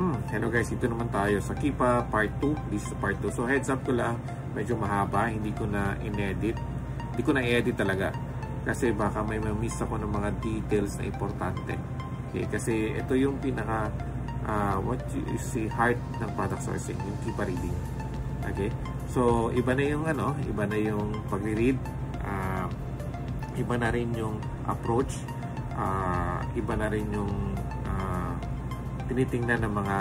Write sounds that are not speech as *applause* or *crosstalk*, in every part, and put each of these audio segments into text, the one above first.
Hmm, hello guys, ito naman tayo sa Kipa Part 2. This is part 2. So heads up ko lang, medyo mahaba, hindi ko na in-edit. Hindi ko na i-edit talaga. Kasi baka may miss ako ng mga details na importante. Okay, kasi ito yung pinaka uh, what you see heart ng product sourcing, yung Kipa reading. Okay? So iba na yung ano, iba na yung pagre-read, uh, iba na rin yung approach, uh, iba na rin yung tinitingnan ng mga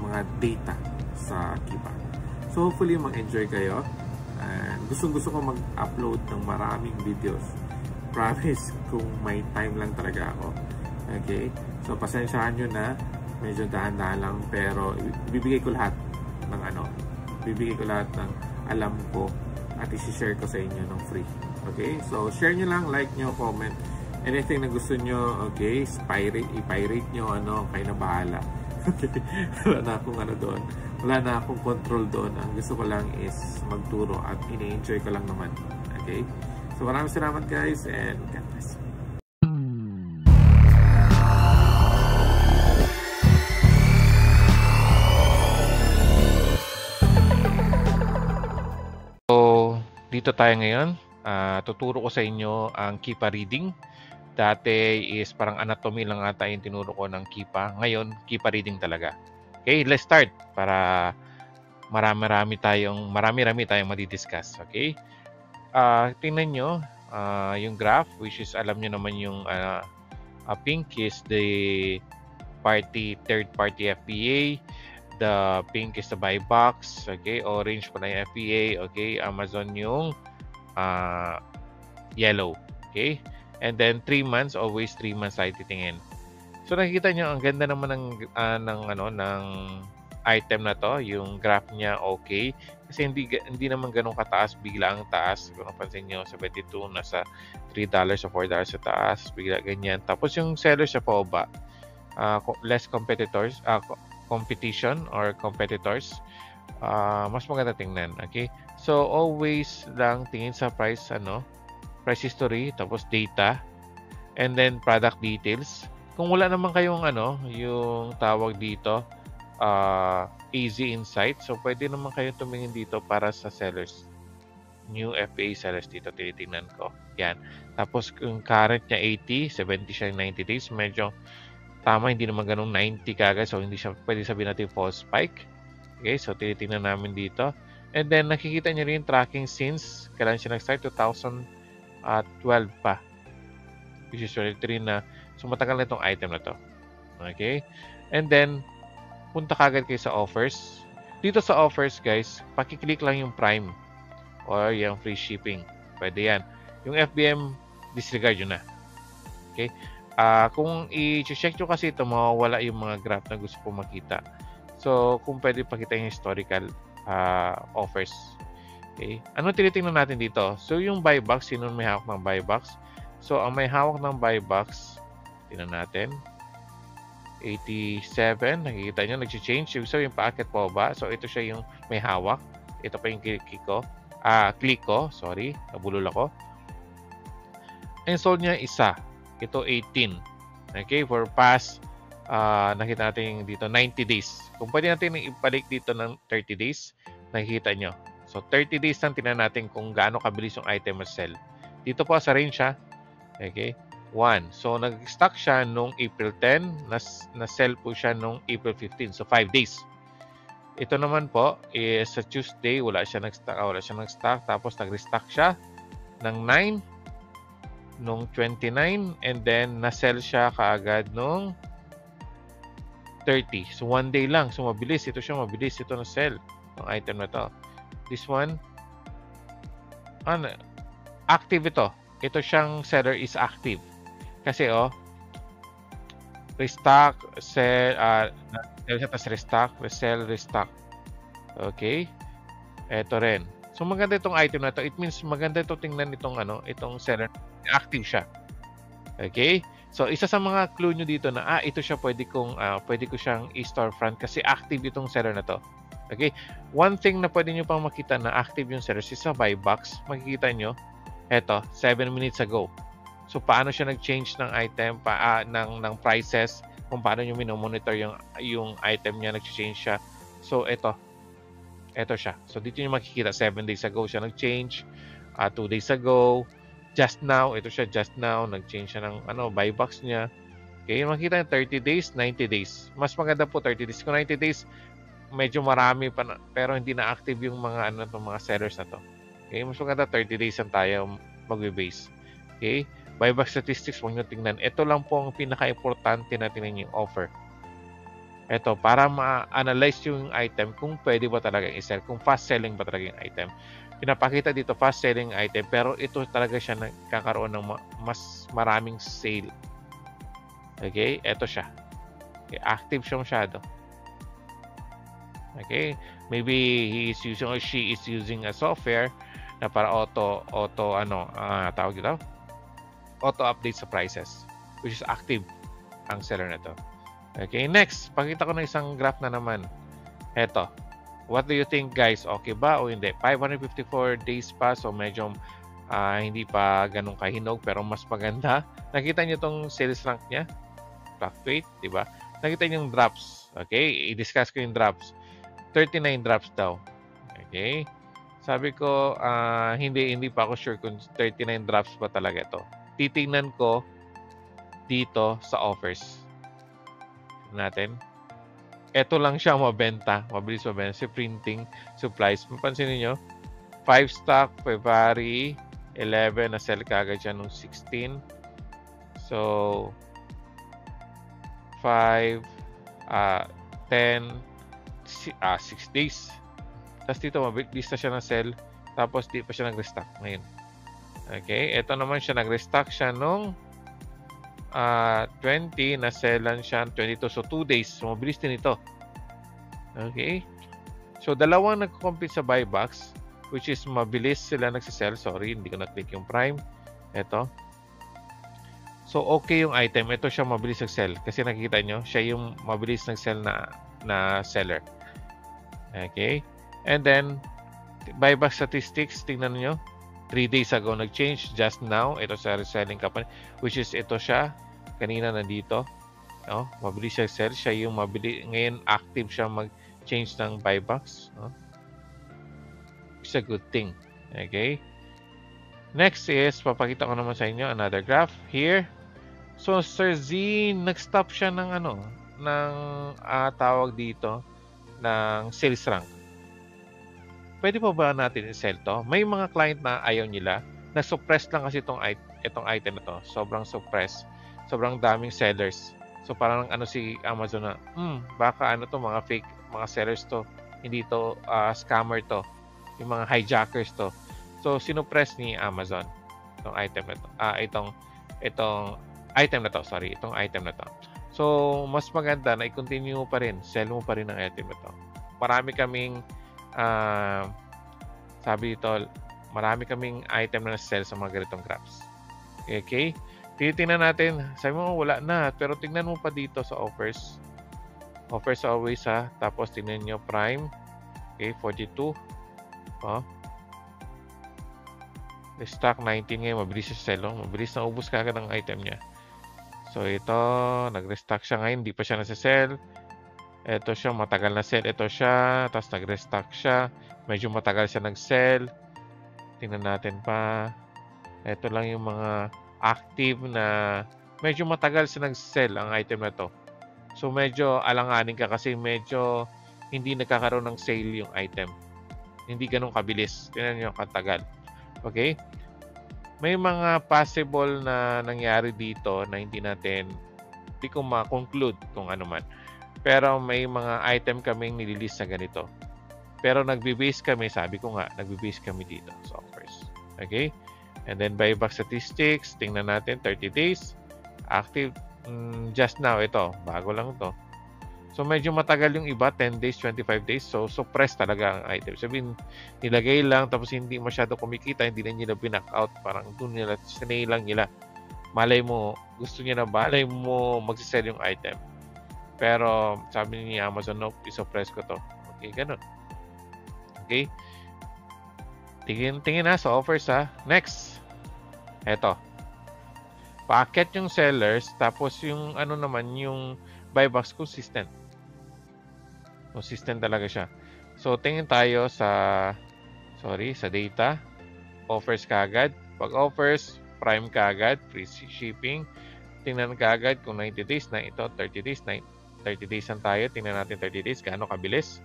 mga data sa Kipa. So hopefully mag-enjoy kayo. And gustong gusto ko mag-upload ng maraming videos. Promise kung may time lang talaga ako. Okay? So pasensyahan nyo na. Medyo dahan-dahan lang pero bibigay ko lahat ng ano. Bibigay ko lahat ng alam ko at isi-share ko sa inyo ng free. Okay? So share nyo lang, like nyo, comment anything na gusto nyo, okay, pirate, i-pirate nyo, ano, kayo na bahala. *laughs* Wala na akong ano doon. Wala na akong control doon. Ang gusto ko lang is magturo at ini-enjoy ko lang naman. Okay? So maraming salamat guys and God bless. So, dito tayo ngayon. Uh, tuturo ko sa inyo ang Kipa reading Dati is parang anatomy lang ata yung tinuro ko ng Kipa. Ngayon, Kipa reading talaga. Okay, let's start para marami-rami tayong marami-rami tayong madi-discuss. Okay? Uh, tingnan nyo uh, yung graph which is alam nyo naman yung uh, uh, pink is the party third party FBA the pink is the buy box okay orange pala yung FBA okay Amazon yung uh, yellow okay And then 3 months, always 3 months tayo titingin. So nakikita nyo, ang ganda naman ng, uh, ng, ano, ng item na to. Yung graph niya okay. Kasi hindi, hindi naman ganun kataas, bigla ang taas. Kung napansin nyo, sa 22, nasa $3 o $4 sa taas, bigla ganyan. Tapos yung seller sa pababa, uh, less competitors, uh, competition or competitors, uh, mas maganda tingnan. Okay? So, always lang tingin sa price, ano, price history, tapos data, and then product details. Kung wala naman kayong ano, yung tawag dito, uh, easy insight, so pwede naman kayo tumingin dito para sa sellers. New FBA sellers dito, tinitingnan ko. Yan. Tapos kung current niya 80, 70 siya 90 days, medyo tama, hindi naman ganun 90 kagad, so hindi siya pwede sabihin natin false spike. Okay, so tinitingnan namin dito. And then nakikita niyo rin tracking since kailan siya nag-start 2000 at 12 pa. Which is 23 na. So, matagal na itong item na to. Okay? And then, punta kagad kayo sa offers. Dito sa offers, guys, pakiclick lang yung Prime or yung free shipping. Pwede yan. Yung FBM, disregard yun na. Okay? Uh, kung i-check nyo kasi ito, mawawala yung mga graph na gusto ko makita. So, kung pwede pakita yung historical uh, offers Okay. Ano tinitingnan natin dito? So, yung buy box, sino may hawak ng buy box? So, ang may hawak ng buy box, tingnan natin. 87, nakikita nyo, nag-change. So, yung paakit po ba? So, ito siya yung may hawak. Ito pa yung click ko. Ah, click ko. Sorry, nabulol ako. Ang sold niya, isa. Ito, 18. Okay, for past, uh, nakita natin dito, 90 days. Kung pwede natin ibalik dito ng 30 days, nakikita nyo, So, 30 days lang tinan natin kung gaano kabilis yung item ma-sell. Dito po sa range siya. Okay? 1. So, nag-stock siya nung April 10. Nas, na-sell po siya nung April 15. So, 5 days. Ito naman po is sa Tuesday, wala siya nag-stock. Wala siya nag-stock. Tapos, nag-restock siya ng 9 nung 29 and then na-sell siya kaagad nung 30. So, one day lang. So, mabilis. Ito siya, mabilis. Ito na-sell ng item na to. This one, ano, active ito. Ito siyang seller is active. Kasi oh, restock, sell, uh, sell siya, tapos restock, resell, restock. Okay? Ito rin. So maganda itong item na to. It means maganda ito tingnan itong ano, itong seller. Active siya. Okay? So isa sa mga clue nyo dito na ah ito siya pwede kong uh, pwede ko siyang i-storefront kasi active itong seller na to. Okay? One thing na pwede nyo pang makita na active yung seller is sa buy box. Makikita nyo, eto, 7 minutes ago. So, paano siya nag-change ng item, pa, uh, ng, ng prices, kung paano nyo minomonitor yung, yung item niya, nag-change siya. So, ito. Ito siya. So, dito nyo makikita, 7 days ago siya nag-change. 2 uh, ah, days ago. Just now, ito siya, just now, nag-change siya ng ano, buy box niya. Okay, makita nyo, 30 days, 90 days. Mas maganda po 30 days. Kung 90 days, medyo marami pa na, pero hindi na active yung mga ano ng mga sellers na to. Okay, mas maganda 30 days ang tayo magbe-base. Okay? Buyback statistics, huwag nyo tingnan. Ito lang po ang pinaka-importante na tingnan yung offer. Ito, para ma-analyze yung item kung pwede ba talaga i-sell, kung fast selling ba talaga yung item. Pinapakita dito fast selling item, pero ito talaga siya nagkakaroon ng mas maraming sale. Okay? Ito siya. Okay, active siya masyado. Okay? Maybe he is using or she is using a software na para auto auto ano uh, tawag dito? Auto update sa prices which is active ang seller na to. Okay next pakita ko na isang graph na naman. Eto. What do you think guys? Okay ba o hindi? 554 days pa so medyo uh, hindi pa ganun kahinog pero mas maganda. Nakita niyo tong sales rank niya? Fluctuate di ba? Nakita niyo yung drops. Okay i-discuss ko yung drops 39 drops daw okay sabi ko, uh, hindi, hindi pa ako sure kung 39 drafts pa talaga ito. Titingnan ko dito sa offers natin. Ito lang siya mabenta. Mabilis mabenta. Si printing supplies. Mapansin niyo 5 stock, February 11, na sell kagad siya nung 16. So, 5, uh, 10, uh, 6 days tapos dito, mabilis na siya ng sell. Tapos di pa siya nag-restock ngayon. Okay, ito naman siya nag-restock siya nung uh, 20, na sellan siya 22. So 2 days. So mabilis din ito. Okay. So dalawang nag-compete sa buy box which is mabilis sila nagsisell. Sorry, hindi ko na-click yung prime. Ito. So okay yung item. Ito siya mabilis nag-sell kasi nakikita nyo, siya yung mabilis nag-sell na na seller. Okay. And then, buyback statistics, tingnan nyo. 3 days ago nag-change. Just now, ito sa reselling company. Which is ito siya. Kanina nandito. No? Mabilis siya sell. Siya yung mabili. Ngayon, active siya mag-change ng buybacks. No? It's a good thing. Okay? Next is, papakita ko naman sa inyo another graph. Here. So, Sir Z, nag-stop siya ng ano, ng uh, tawag dito, ng sales rank pwede pa ba natin i-sell to? May mga client na ayaw nila. Na-suppress lang kasi itong, itong item na to. Sobrang suppress. Sobrang daming sellers. So parang ano si Amazon na, hmm, baka ano to, mga fake, mga sellers to. Hindi to uh, scammer to. Yung mga hijackers to. So sinupress ni Amazon itong item na to. Ah, itong, itong item na to. Sorry, itong item na to. So, mas maganda na i-continue pa rin. Sell mo pa rin ang item na to. Marami kaming uh, sabi dito, marami kaming item na sell sa mga ganitong graphs. Okay? Titingnan natin. Sabi mo, wala na. Pero tingnan mo pa dito sa offers. Offers always ha. Tapos tingnan nyo prime. Okay, 42. Oh. Stock 19 ngayon. Mabilis sa sell. Oh. Mabilis na ubus kagad ang item niya. So ito, nag-restock siya ngayon. Hindi pa siya nasa-sell. Ito siya, matagal na sell. Ito siya, tapos nag-restock siya. Medyo matagal siya nag-sell. Tingnan natin pa. Ito lang yung mga active na medyo matagal siya nag-sell ang item na to. So medyo alanganin ka kasi medyo hindi nagkakaroon ng sale yung item. Hindi ganun kabilis. Tingnan nyo katagal. Okay? May mga possible na nangyari dito na hindi natin hindi ko ma-conclude kung ano man. Pero may mga item kaming nililist na ganito. Pero nagbe-base kami, sabi ko nga, nagbe-base kami dito sa offers. Okay? And then buyback statistics, tingnan natin 30 days. Active mm, just now ito, bago lang to. So medyo matagal yung iba, 10 days, 25 days. So suppress talaga ang item. Sabihin, nilagay lang tapos hindi masyado kumikita, hindi na nila binack out. Parang doon nila, sinay lang nila. Malay mo, gusto niya na malay mo magsisell yung item. Pero sabi ni Amazon, nope, isuppress ko to. Okay, ganun. Okay? Tingin, tingin na sa offers ha. Next. Eto. Packet yung sellers, tapos yung ano naman, yung buy box consistent. Consistent talaga siya. So, tingin tayo sa, sorry, sa data. Offers kagad. Pag offers, prime kagad, free shipping. Tingnan kagad kung 90 days na ito, 30 days, 30 days lang tayo. Tingnan natin 30 days, gaano kabilis.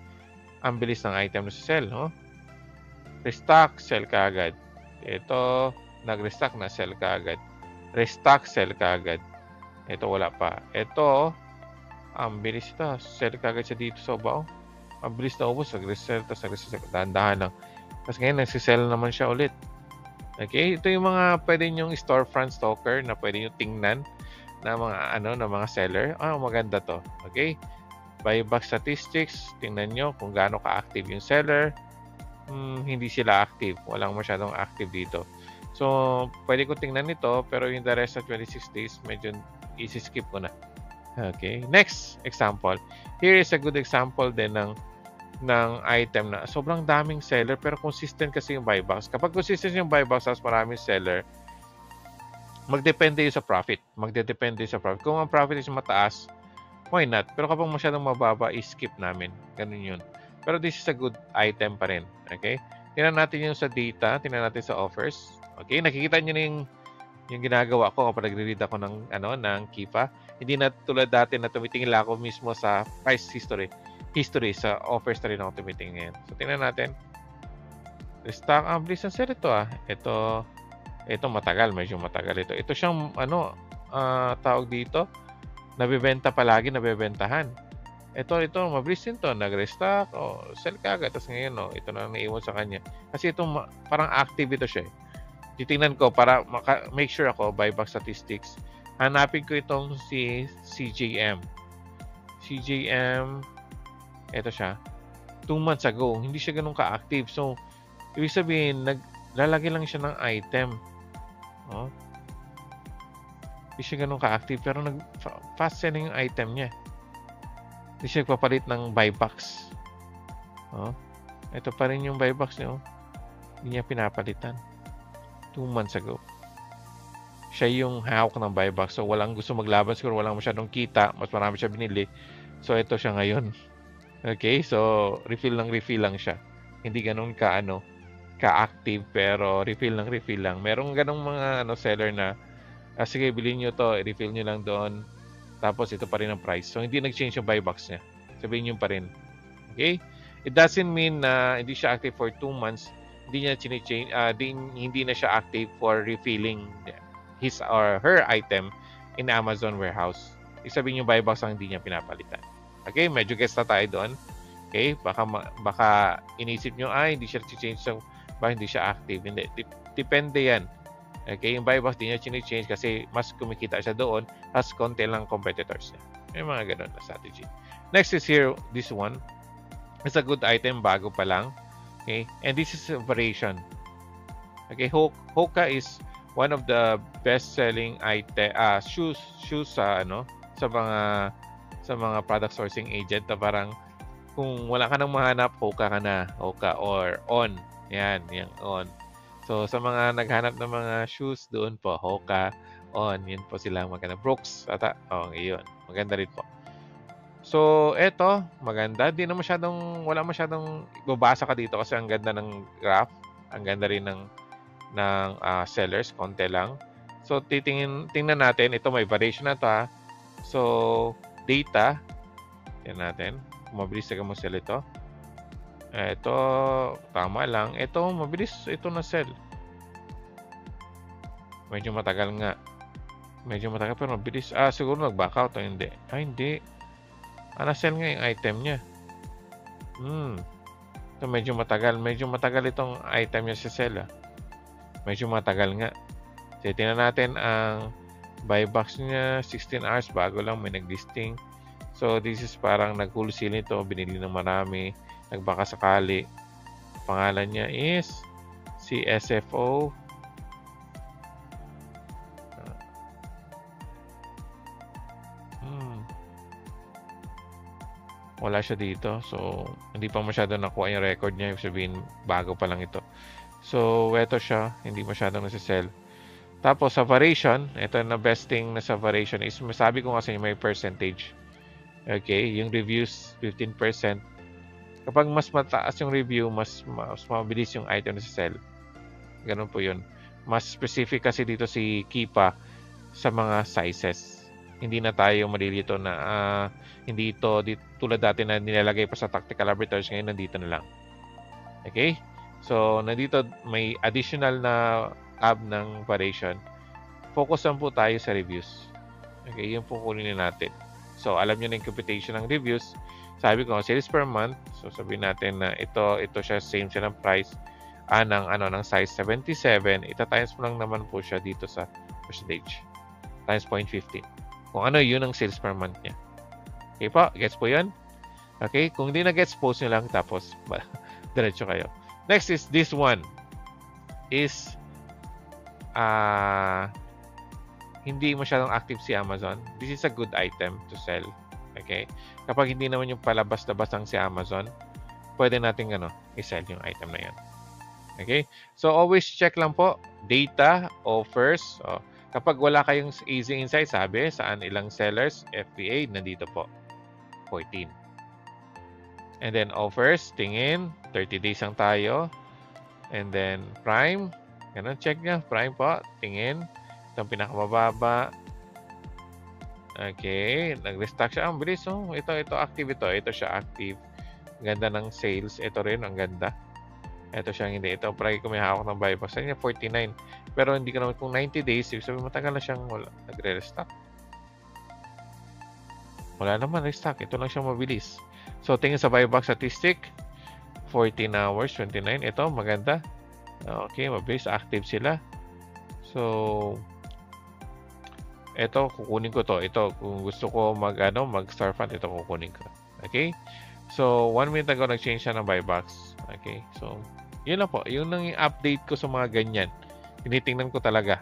Ang bilis ng item na sa sell, no? Restock, sell kagad. Ito, nag-restock na, sell kagad. Restock, sell kagad. Ito, wala pa. Ito, ang bilis ito. Sell kagad siya dito sa bao. Ang na ubos. Nag-resell, tapos nag-resell. Dahan-dahan lang. Tapos ngayon, nagsisell naman siya ulit. Okay, ito yung mga pwede nyong storefront stalker na pwede nyo tingnan na mga ano na mga seller. Ah, maganda to. Okay? Buyback statistics, tingnan nyo kung gaano ka-active yung seller. Hmm, hindi sila active. Walang masyadong active dito. So, pwede ko tingnan ito, pero yung the rest of 26 days, medyo easy skip ko na. Okay, next example. Here is a good example din ng ng item na sobrang daming seller pero consistent kasi yung buybacks. Kapag consistent yung buybacks tapos maraming seller, magdepende yun sa profit. Magdedepende sa profit. Kung ang profit is mataas, why not? Pero kapag masyadong mababa, i-skip namin. Ganun yun. Pero this is a good item pa rin. Okay? Tingnan natin yung sa data. Tingnan natin sa offers. Okay? Nakikita nyo na yung, yung ginagawa ko kapag nagre-read ako ng, ano, ng Kipa. Hindi na tulad dati na tumitingin ako mismo sa price history history sa offers na rin ako tumitingin. So, tingnan natin. Stock ang bilis ng ito ah. Ito, ito matagal, medyo matagal ito. Ito siyang, ano, uh, tawag dito, nabibenta palagi, nabibentahan. Ito, ito, mabilis din to. Nag-restock, oh, sell kagad. Tapos ngayon, oh, ito na naiwan sa kanya. Kasi ito, parang active ito siya. Eh. Titingnan ko para maka- make sure ako, buyback statistics. Hanapin ko itong si CJM. CJM, ito siya, 2 months ago, hindi siya ganun ka-active. So, ibig sabihin, naglalagay lang siya ng item. Oh. Hindi siya ganun ka-active, pero nag fast selling yung item niya. Hindi siya nagpapalit ng buy box. Oh. Ito pa rin yung buy box niya. Oh. Hindi niya pinapalitan. 2 months ago. Siya yung hawak ng buy box. So, walang gusto maglaban. Siguro walang masyadong kita. Mas marami siya binili. So, ito siya ngayon. *laughs* Okay, so refill ng refill lang siya. Hindi ganun ka ano, ka-active pero refill ng refill lang. Merong ganung mga ano seller na ah, sige bilhin niyo to, i-refill niyo lang doon. Tapos ito pa rin ang price. So hindi nag-change yung buy box niya. Sabihin niyo pa rin. Okay? It doesn't mean na hindi siya active for 2 months. Hindi niya chine-change uh, di, hindi na siya active for refilling his or her item in Amazon warehouse. Isabihin yung buy box ang hindi niya pinapalitan. Okay, medyo guess na tayo doon. Okay, baka baka inisip nyo, ay, hindi siya change so ba hindi siya active. Hindi, depende yan. Okay, yung buy box, di niya change kasi mas kumikita siya doon as konti lang competitors niya. May mga ganun na strategy. Next is here, this one. It's a good item, bago pa lang. Okay, and this is a variation. Okay, Hoka is one of the best-selling item, uh, shoes, shoes sa, ano, sa mga sa mga product sourcing agent na parang kung wala ka nang mahanap, Hoka ka na. Hoka or on. Yan, yung on. So, sa mga naghanap ng mga shoes doon po, Hoka, on. Yun po sila maganda. Brooks, ata. Oh, yun. Maganda rin po. So, eto, maganda. Di na masyadong, wala masyadong babasa ka dito kasi ang ganda ng graph. Ang ganda rin ng, ng uh, sellers, konti lang. So, titingin, tingnan natin. Ito may variation na to ha. So, data. Yan natin. Mabilis na mo sell ito. Ito, tama lang. Ito, mabilis ito na sell. Medyo matagal nga. Medyo matagal pero mabilis. Ah, siguro nag-back out o hindi. Ah, hindi. Ah, na-sell nga yung item niya. Hmm. Ito medyo matagal. Medyo matagal itong item niya sa sell. Ah. Medyo matagal nga. So, tingnan natin ang buybacks niya 16 hours bago lang may nag-listing. So this is parang nag-wholesale nito, binili ng marami, nagbaka sakali. Pangalan niya is CSFO. Wala siya dito. So, hindi pa masyado nakuha yung record niya. Ibig sabihin, bago pa lang ito. So, ito siya. Hindi masyadong nasa-sell. Tapos sa variation, ito na best thing na sa variation is masabi ko kasi may percentage. Okay, yung reviews 15%. Kapag mas mataas yung review, mas mas mabilis yung item na sell. Ganun po 'yun. Mas specific kasi dito si Kipa sa mga sizes. Hindi na tayo malilito na uh, hindi ito di, tulad dati na nilalagay pa sa tactical arbiters ngayon nandito na lang. Okay? So, nandito may additional na tab ng variation. Focus lang po tayo sa reviews. Okay, yun po kunin natin. So, alam niyo na yung computation ng reviews. Sabi ko, sales per month. So, sabihin natin na ito, ito siya, same siya ng price ah, ng, ano, ng size 77. Ita-times mo lang naman po siya dito sa percentage. Times 0.15. Kung ano yun ang sales per month niya. Okay po? Gets po yun? Okay? Kung hindi na gets, post nyo lang tapos *laughs* diretso kayo. Next is this one. Is uh, hindi masyadong active si Amazon, this is a good item to sell. Okay? Kapag hindi naman yung palabas-labas ang si Amazon, pwede natin ano, i-sell yung item na yan. Okay? So, always check lang po, data, offers. So, kapag wala kayong easy insight, sabi, saan ilang sellers, FBA, nandito po. 14. And then, offers, tingin, 30 days ang tayo. And then, prime, ganun, check nyo, prime po, tingin, Itong pinakamababa. Okay. Nag-restock siya. Ang bilis. Oh. Ito, ito active ito. Ito siya active. Ganda ng sales. Ito rin. Ang ganda. Ito siya hindi. Ito, pray ko may hawak ng box. Sa 49. Pero hindi ka naman kung 90 days, ibig sabihin matagal na siyang wala, nagre-restock. Wala naman restock. Ito lang siya mabilis. So, tingin sa buyback statistic. 14 hours, 29. Ito, maganda. Okay, mabilis. Active sila. So, ito kukunin ko to ito kung gusto ko mag ano mag star fund ito kukunin ko okay so one minute ago nag-change siya ng buy box okay so yun lang po yun lang yung update ko sa mga ganyan tinitingnan ko talaga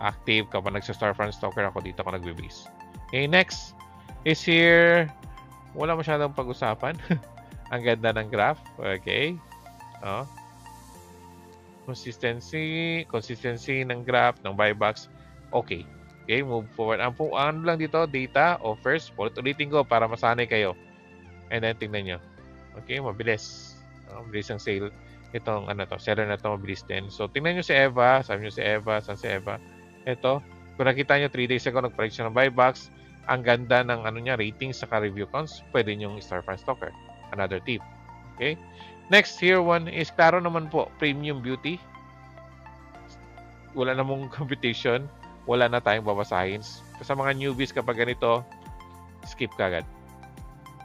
active kapag nagsa star fund stalker ako dito ako nagbe-base okay next is here wala masyadong pag-usapan *laughs* ang ganda ng graph okay oh consistency consistency ng graph ng buy box okay Okay, move forward. Ang po, ano lang dito, data, offers. Ulit-ulitin ko para masanay kayo. And then, tingnan nyo. Okay, mabilis. Uh, mabilis ang sale. Itong, ano to, seller na to, mabilis din. So, tingnan nyo si Eva. Sabi nyo si Eva. Saan si Eva? Ito. Kung nakita nyo, 3 days ago, nag-price siya ng buy box. Ang ganda ng ano niya, ratings sa review counts. Pwede nyo star fan stalker. Another tip. Okay? Next, here one is, klaro naman po, premium beauty. Wala namang *laughs* competition wala na tayong babasahin. Sa mga newbies kapag ganito, skip kagad.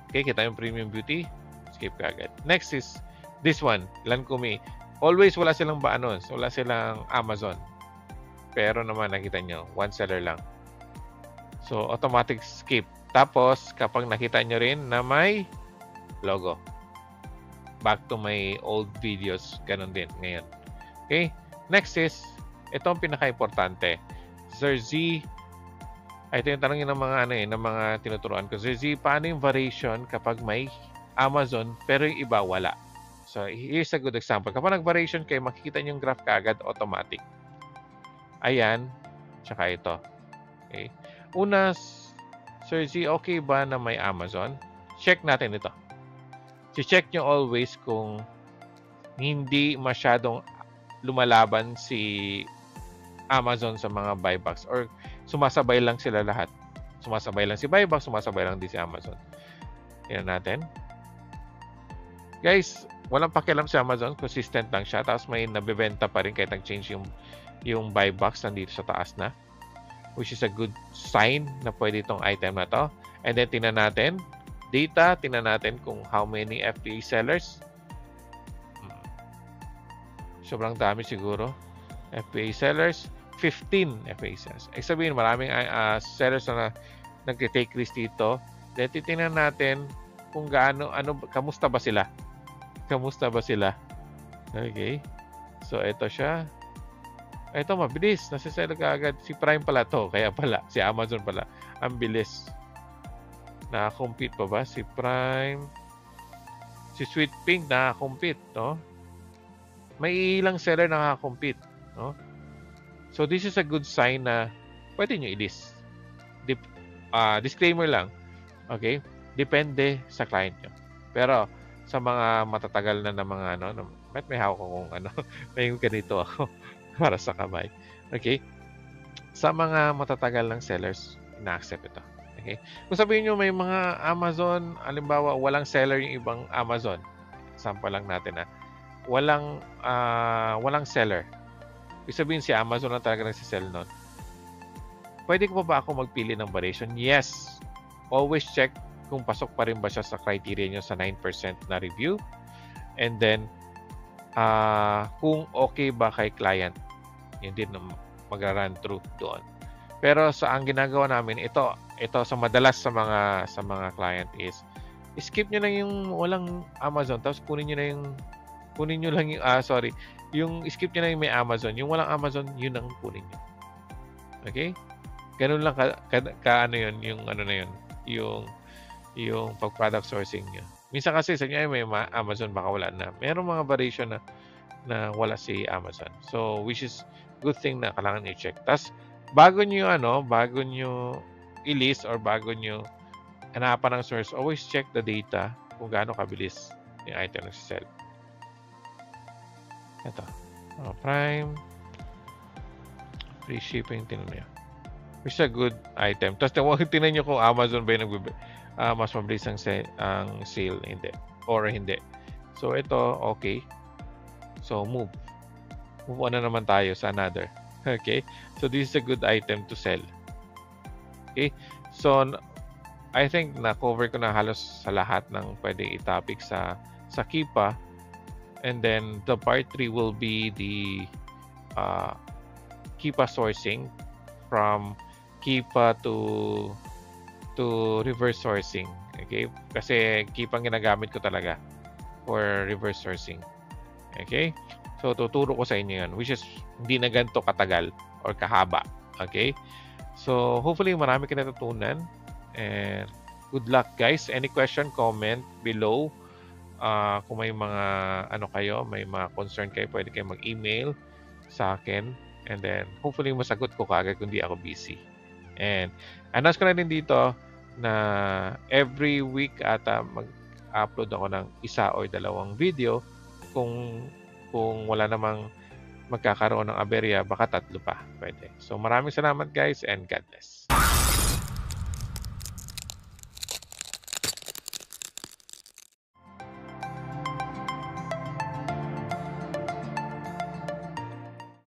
Okay, kita yung premium beauty, skip kagad. Next is this one, Lancome. Always wala silang ba ano, wala silang Amazon. Pero naman nakita nyo, one seller lang. So, automatic skip. Tapos, kapag nakita nyo rin na may logo. Back to my old videos, ganun din ngayon. Okay? Next is, ito ang pinaka-importante. Sir Z, ito yung tanongin ng mga ano eh, ng mga tinuturuan ko. Sir Z, paano yung variation kapag may Amazon pero yung iba wala? So, here's a good example. Kapag nag-variation kayo, makikita nyo yung graph kaagad automatic. Ayan, tsaka ito. Okay. Una, Sir Z, okay ba na may Amazon? Check natin ito. Si-check nyo always kung hindi masyadong lumalaban si Amazon sa mga buybacks or sumasabay lang sila lahat. Sumasabay lang si buyback, sumasabay lang din si Amazon. Tingnan natin. Guys, walang pakialam si Amazon, consistent lang siya. Tapos may nabebenta pa rin kahit nag-change yung, yung buybacks nandito sa taas na. Which is a good sign na pwede itong item na to. And then, tingnan natin. Data, tingnan natin kung how many FBA sellers. Hmm. Sobrang dami siguro. FBA sellers. 15 FASs. Ay sabihin, maraming uh, sellers na nagte-take risk dito. Then, titingnan natin kung gaano, ano, kamusta ba sila? Kamusta ba sila? Okay. So, ito siya. Ito, mabilis. Nasisell ka agad. Si Prime pala to. Kaya pala. Si Amazon pala. Ang bilis. Na-compete pa ba? Si Prime. Si Sweet Pink na-compete. No? May ilang seller na-compete. No? So, this is a good sign na pwede nyo i-list. Dip, uh, disclaimer lang. Okay? Depende sa client nyo. Pero sa mga matatagal na na mga ano, may, may hawak kung ano, *laughs* may ganito ako *laughs* para sa kamay. Okay? Sa mga matatagal ng sellers, ina-accept ito. Okay? Kung sabihin nyo may mga Amazon, alimbawa walang seller yung ibang Amazon. Example lang natin na walang uh, walang seller. Ibig sabihin si Amazon na talaga nagsisell nun. Pwede ko pa ba ako magpili ng variation? Yes. Always check kung pasok pa rin ba siya sa criteria nyo sa 9% na review. And then, uh, kung okay ba kay client. Yun din magra-run through doon. Pero sa ang ginagawa namin, ito, ito sa madalas sa mga sa mga client is skip niyo lang yung walang Amazon tapos kunin niyo na yung kunin niyo lang yung ah sorry, yung skip niyo na yung may Amazon, yung walang Amazon, yun ang kunin niyo. Okay? Ganun lang ka, ka, ka ano yun, yung ano na yun, yung yung pag product sourcing niyo. Minsan kasi sa niya may Amazon baka wala na. Merong mga variation na na wala si Amazon. So which is good thing na kailangan i-check. Tapos bago niyo ano, bago niyo i-list or bago nyo hanapan ng source, always check the data kung gaano kabilis yung item na sell. Ito. Oh, prime. Free shipping. Tinan nyo. Which is a good item. Tapos tinan nyo kung Amazon ba yung nagbibi, uh, mas mabilis ang, ang sale. Hindi. Or hindi. So, ito, okay. So, move. Move on na naman tayo sa another. *laughs* Okay? So, this is a good item to sell. Okay? So, I think na-cover ko na halos sa lahat ng pwede i-topic sa, sa Kipa. And then, the part 3 will be the uh, Kipa sourcing from Kipa to to reverse sourcing. Okay? Kasi Kipa ang ginagamit ko talaga for reverse sourcing. Okay? So, tuturo ko sa inyo yan, which is hindi na ganito katagal or kahaba. Okay? So, hopefully marami ka natutunan. And good luck guys. Any question, comment below. Uh, kung may mga ano kayo, may mga concern kayo, pwede kayo mag-email sa akin. And then, hopefully masagot ko kagad kung di ako busy. And, announce ko na din dito na every week ata mag-upload ako ng isa or dalawang video kung kung wala namang magkakaroon ng aberya, baka tatlo pa. Pwede. So maraming salamat guys and God bless.